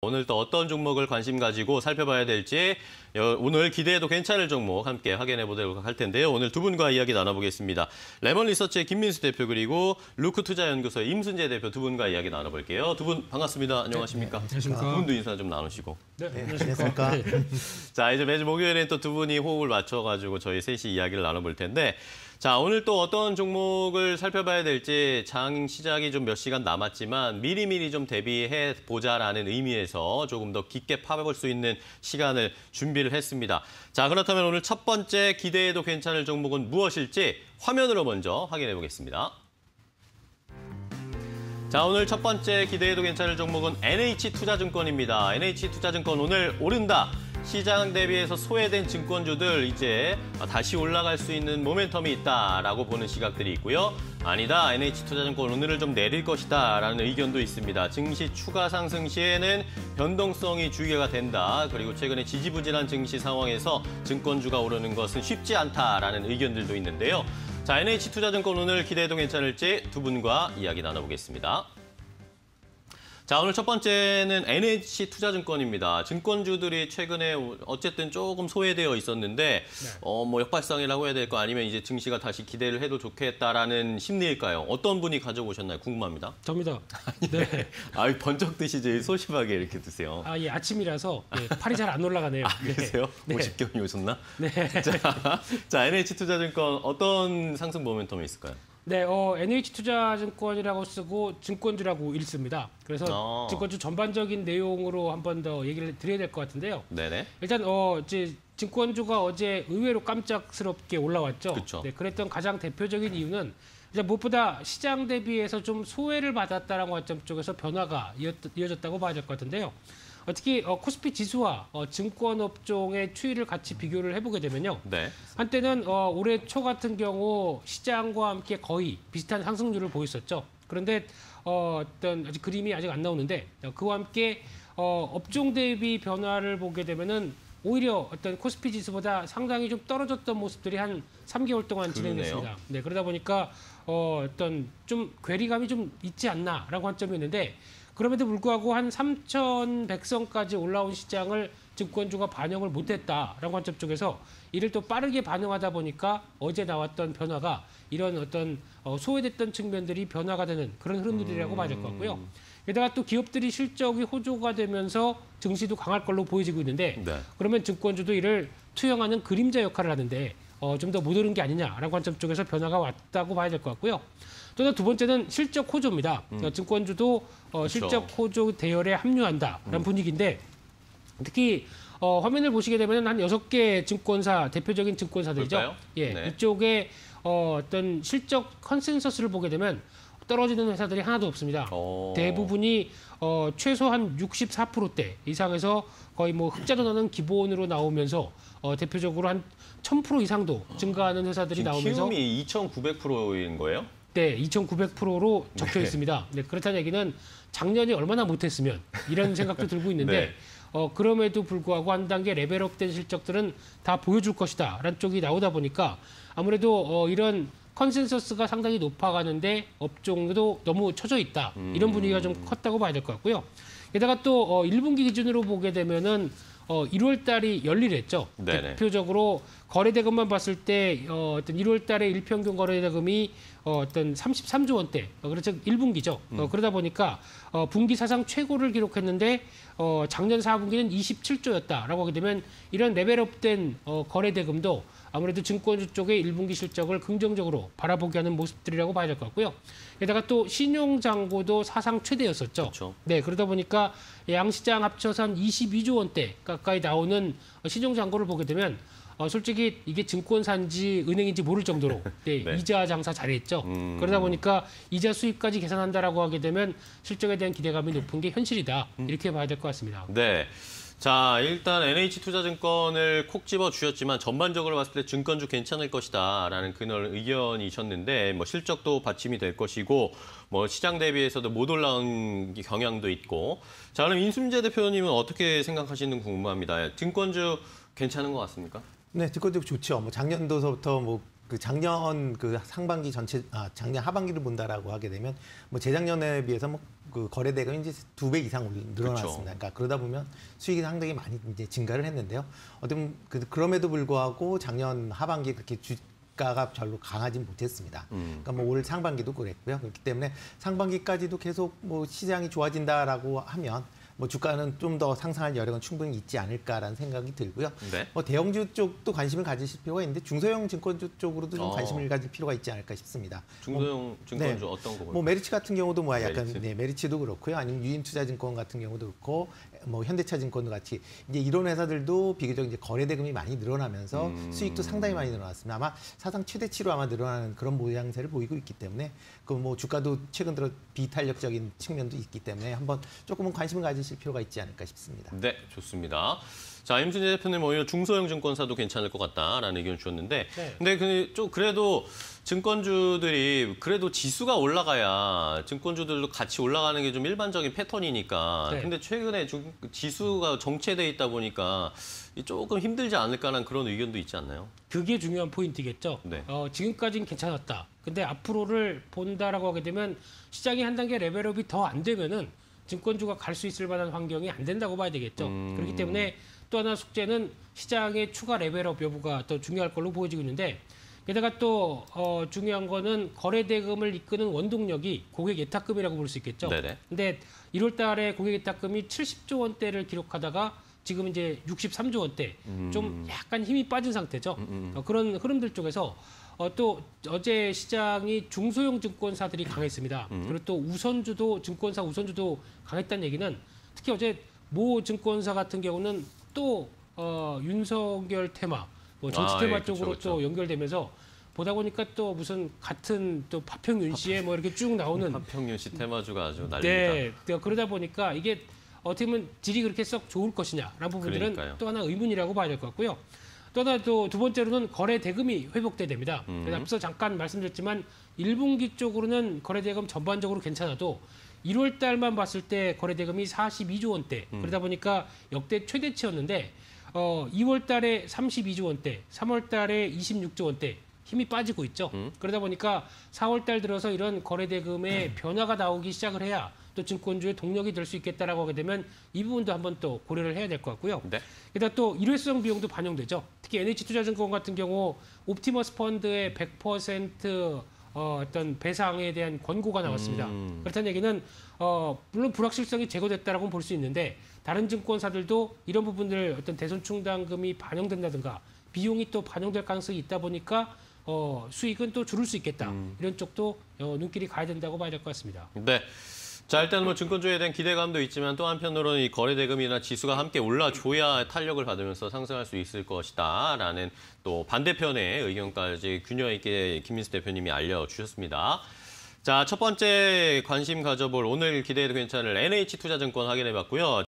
오늘 또 어떤 종목을 관심 가지고 살펴봐야 될지 여- 오늘 기대해도 괜찮을 종목 함께 확인해 보도록 할 텐데요. 오늘 두 분과 이야기 나눠보겠습니다. 레몬 리서치의 김민수 대표 그리고 루크 투자연구소의 임순재 대표 두 분과 이야기 나눠볼게요. 두 분 반갑습니다. 안녕하십니까? 안녕하십니까. 두 분도 인사 좀 나누시고. 네, 안녕하십니까. 자, 이제 매주 목요일엔 또 두 분이 호흡을 맞춰가지고 저희 셋이 이야기를 나눠볼 텐데, 자, 오늘 또 어떤 종목을 살펴봐야 될지 장 시작이 좀 몇 시간 남았지만 미리미리 좀 대비해 보자라는 의미에서 조금 더 깊게 파볼 수 있는 시간을 준비를 했습니다. 자, 그렇다면 오늘 첫 번째 기대해도 괜찮을 종목은 무엇일지 화면으로 먼저 확인해 보겠습니다. 자, 오늘 첫 번째 기대해도 괜찮을 종목은 NH투자증권입니다. NH투자증권 오늘 오른다. 시장 대비해서 소외된 증권주들 이제 다시 올라갈 수 있는 모멘텀이 있다라고 보는 시각들이 있고요. 아니다. NH투자증권 오늘을 좀 내릴 것이다 라는 의견도 있습니다. 증시 추가 상승 시에는 변동성이 주의가 된다. 그리고 최근에 지지부진한 증시 상황에서 증권주가 오르는 것은 쉽지 않다라는 의견들도 있는데요. 자, NH투자증권 오늘 기대해도 괜찮을지 두 분과 이야기 나눠보겠습니다. 자, 오늘 첫 번째는 NH투자증권입니다. 증권주들이 최근에 어쨌든 조금 소외되어 있었는데, 어, 뭐 역발상이라고 해야 될 거 아니면 이제 증시가 다시 기대를 해도 좋겠다라는 심리일까요? 어떤 분이 가져오셨나요? 궁금합니다. 접니다. 네. 아, 번쩍 드시지 소심하게 이렇게 드세요. 아, 예, 아침이라서 예, 팔이 잘 안 올라가네요. 아, 그러세요? 네. 50경이 오셨나? 네. 자, 자, NH투자증권 어떤 상승 모멘텀이 있을까요? 네, 어, NH투자증권이라고 쓰고 증권주라고 읽습니다. 그래서 어. 증권주 전반적인 내용으로 한 번 더 얘기를 드려야 될 것 같은데요. 네네. 일단 어, 이제 증권주가 어제 의외로 깜짝스럽게 올라왔죠. 그쵸. 네, 그랬던 가장 대표적인 이유는 이제 무엇보다 시장 대비해서 좀 소외를 받았다라는 관점 쪽에서 변화가 이었, 이어졌다고 봐야 될 것 같은데요. 어, 특히 어, 코스피 지수와 어, 증권 업종의 추이를 같이 비교를 해보게 되면요. 네. 한때는 어, 올해 초 같은 경우 시장과 함께 거의 비슷한 상승률을 보였었죠. 그런데 어, 어떤 아직 그림이 아직 안 나오는데 어, 그와 함께 어, 업종 대비 변화를 보게 되면은 오히려 어떤 코스피 지수보다 상당히 좀 떨어졌던 모습들이 한 3개월 동안. 진행됐습니다. 네, 그러다 보니까 어, 어떤 좀 괴리감이 좀 있지 않나라고 관점이 있는데 그럼에도 불구하고 한 3,100선까지 올라온 시장을 증권주가 반영을 못했다라고 관점 쪽에서 이를 또 빠르게 반영하다 보니까 어제 나왔던 변화가 이런 어떤 어, 소외됐던 측면들이 변화가 되는 그런 흐름들이라고 봐야 될 것 같고요. 게다가 또 기업들이 실적이 호조가 되면서 증시도 강할 걸로 보여지고 있는데 네. 그러면 증권주도 이를 투영하는 그림자 역할을 하는데 어, 좀 더 못 오른 게 아니냐라는 관점 쪽에서 변화가 왔다고 봐야 될 것 같고요. 또두 번째는 실적 호조입니다. 어, 증권주도 어, 실적 호조 대열에 합류한다라는 분위기인데 특히 어, 화면을 보시게 되면 한 여섯 개 증권사 대표적인 증권사들이죠. 볼까요? 예, 네. 이쪽에 어, 어떤 실적 컨센서스를 보게 되면 떨어지는 회사들이 하나도 없습니다. 어. 대부분이 어, 최소한 64%대 이상에서 거의 뭐 흑자도 나는 기본으로 나오면서 어, 대표적으로 한 1000% 이상도 증가하는 회사들이 나오면서 키움이 2,900%인 거예요? 네, 2,900%로 적혀 있습니다. 네, 그렇다는 얘기는 작년에 얼마나 못했으면 이런 생각도 들고 있는데 네. 어, 그럼에도 불구하고 한 단계 레벨업된 실적들은 다 보여줄 것이다라는 쪽이 나오다 보니까 아무래도 어, 이런 컨센서스가 상당히 높아가는데 업종도 너무 처져 있다 이런 분위기가 좀 컸다고 봐야 될 것 같고요. 게다가 또 어, 1분기 기준으로 보게 되면은 어, 1월 달이 열일했죠. 네네. 대표적으로 거래 대금만 봤을 때 어, 어떤 1월 달에 일평균 거래 대금이 어, 어떤 33조 원대, 어, 그렇죠 1분기죠. 어, 그러다 보니까 어, 분기 사상 최고를 기록했는데 어, 작년 4분기는 27조였다라고 하게 되면 이런 레벨업된 어, 거래 대금도 아무래도 증권주 쪽의 1분기 실적을 긍정적으로 바라보게 하는 모습들이라고 봐야 될 것 같고요. 게다가 또 신용장고도 사상 최대였었죠. 그렇죠. 네, 그러다 보니까 양시장 합쳐서 한 22조 원대 가까이 나오는 신용장고를 보게 되면 어, 솔직히 이게 증권사인지 은행인지 모를 정도로 네, 네. 이자 장사 잘했죠. 음. 그러다 보니까 이자 수입까지 계산한다라고 하게 되면 실적에 대한 기대감이 높은 게 현실이다. 음. 이렇게 봐야 될 것 같습니다. 네. 자, 일단 NH투자증권을 콕 집어 주셨지만 전반적으로 봤을 때 증권주 괜찮을 것이다라는 그런 의견이셨는데 뭐 실적도 받침이 될 것이고 뭐 시장 대비해서도 못 올라온 경향도 있고 자, 그럼 인순재 대표님은 어떻게 생각하시는 궁금합니다. 증권주 괜찮은 것 같습니까? 네, 증권적 좋죠. 뭐 작년도서부터 뭐 그 작년 그 상반기 전체 아 작년 하반기를 본다라고 하게 되면 뭐 재작년에 비해서 뭐 그 거래 대금이 이제 두 배 이상 올- 늘어났습니다. 그러니까 그러다 보면 수익이 상당히 많이 이제 증가를 했는데요. 어떤 그 그럼에도 불구하고 작년 하반기 그렇게 주 가가 별로 강하진 못했습니다. 음. 그러니까 뭐 올 상반기도 그랬고요. 그렇기 때문에 상반기까지도 계속 뭐 시장이 좋아진다라고 하면 뭐 주가는 좀 더 상승할 여력은 충분히 있지 않을까라는 생각이 들고요. 네. 뭐 대형주 쪽도 관심을 가지실 필요가 있는데 중소형 증권주 쪽으로도 좀 어. 관심을 가질 필요가 있지 않을까 싶습니다. 중소형 증권주 네. 어떤 거 볼까요? 뭐 메리츠 같은 경우도 뭐 약간 메리츠. 네, 메리츠도 그렇고요. 아니면 유진투자증권 같은 경우도 그렇고 뭐 현대차증권도 같이 이제 이런 회사들도 비교적 이제 거래 대금이 많이 늘어나면서 음. 수익도 상당히 많이 늘어났습니다. 아마 사상 최대치로 아마 늘어나는 그런 모양새를 보이고 있기 때문에 그 뭐 주가도 최근 들어 비탄력적인 측면도 있기 때문에 한번 조금은 관심을 가지 실 필요가 있지 않을까 싶습니다. 네, 좋습니다. 자, 임순재 대표님 오히려 중소형 증권사도 괜찮을 것 같다라는 의견 주셨는데, 네. 근데 그 좀 그래도 증권주들이 그래도 지수가 올라가야 증권주들도 같이 올라가는 게 좀 일반적인 패턴이니까. 네. 근데 최근에 좀 지수가 정체돼 있다 보니까 이 조금 힘들지 않을까라는 그런 의견도 있지 않나요? 그게 중요한 포인트겠죠. 네. 어, 지금까지는 괜찮았다. 근데 앞으로를 본다라고 하게 되면 시장이 한 단계 레벨업이 더 안 되면은 증권주가 갈 수 있을 만한 환경이 안 된다고 봐야 되겠죠. 음. 그렇기 때문에 또 하나 숙제는 시장의 추가 레벨업 여부가 더 중요할 걸로 보여지고 있는데 게다가 또 어, 중요한 거는 거래 대금을 이끄는 원동력이 고객 예탁금이라고 볼 수 있겠죠. 네네. 근데 1월 달에 고객 예탁금이 70조 원대를 기록하다가 지금 이제 63조 원대 좀 약간 힘이 빠진 상태죠. 어, 그런 흐름들 쪽에서 어, 또 어제 시장이 중소형 증권사들이 강했습니다. 그리고 또 우선주도 증권사 우선주도 강했다는 얘기는 특히 어제 모 증권사 같은 경우는 또 어, 윤석열 테마, 뭐 정치 아, 테마 예, 그쵸, 쪽으로 그쵸. 또 연결되면서 보다 보니까 또 무슨 같은 또 파평윤 씨의 뭐 이렇게 쭉 나오는 한평균 시 테마주가 아주 난립니다. 네, 네, 그러다 보니까 이게 어떻게 보면 질이 그렇게 썩 좋을 것이냐라는 부분들은 그러니까요. 또 하나 의문이라고 봐야 될 것 같고요. 또 하나 또 두 번째로는 거래 대금이 회복돼야 됩니다. 음. 앞서 잠깐 말씀드렸지만 1분기 쪽으로는 거래 대금 전반적으로 괜찮아도 1월 달만 봤을 때 거래 대금이 42조 원대. 음. 그러다 보니까 역대 최대치였는데 어 2월 달에 32조 원대, 3월 달에 26조 원대 힘이 빠지고 있죠. 음. 그러다 보니까 4월 달 들어서 이런 거래 대금의 변화가 나오기 시작을 해야 또 증권주의 동력이 될 수 있겠다라고 하게 되면 이 부분도 한번 또 고려를 해야 될 것 같고요. 네. 게다가 또 일회성 비용도 반영되죠. 특히 NH투자증권 같은 경우 옵티머스 펀드의 100% 어, 어떤 배상에 대한 권고가 나왔습니다. 음. 그렇다는 얘기는 어, 물론 불확실성이 제거됐다라고 볼 수 있는데 다른 증권사들도 이런 부분들 어떤 대손 충당금이 반영된다든가 비용이 또 반영될 가능성이 있다 보니까 어, 수익은 또 줄을 수 있겠다. 이런 쪽도 어, 눈길이 가야 된다고 봐야 될 것 같습니다. 네. 자, 일단 뭐 증권주에 대한 기대감도 있지만 또 한편으로는 이 거래 대금이나 지수가 함께 올라줘야 탄력을 받으면서 상승할 수 있을 것이다라는 또 반대편의 의견까지 균형 있게 김민수 대표님이 알려주셨습니다. 자, 첫 번째 관심 가져볼 오늘 기대해도 괜찮을 NH투자증권 확인해봤고요.